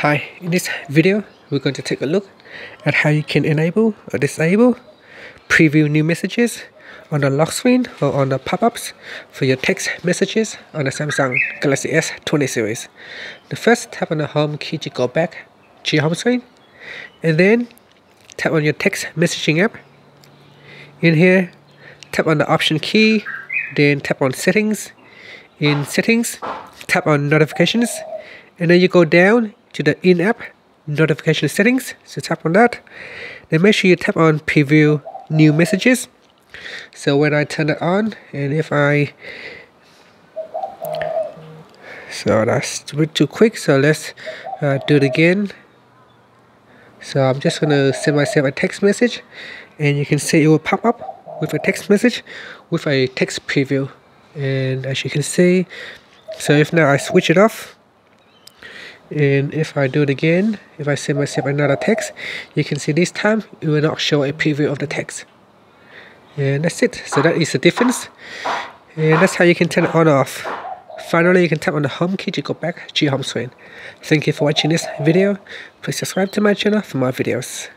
Hi, in this video we're going to take a look at how you can enable or disable preview new messages on the lock screen or on the pop-ups for your text messages on the Samsung Galaxy S20 series. The first tap on the home key to go back to your home screen and then tap on your text messaging app. In here tap on the option key then tap on settings. In settings tap on notifications and then you go down to the in-app notification settings. So tap on that. Then make sure you tap on preview new messages. So when I turn it on and if I so that's a bit too quick. So let's uh, do it again. So I'm just gonna send myself a text message and you can see it will pop up with a text message with a text preview. And as you can see so if now I switch it off and if I do it again if I send myself another text you can see this time it will not show a preview of the text. And that's it. So that is the difference. And that's how you can turn it on off. Finally you can tap on the home key to go back to your home screen. Thank you for watching this video. Please subscribe to my channel for more videos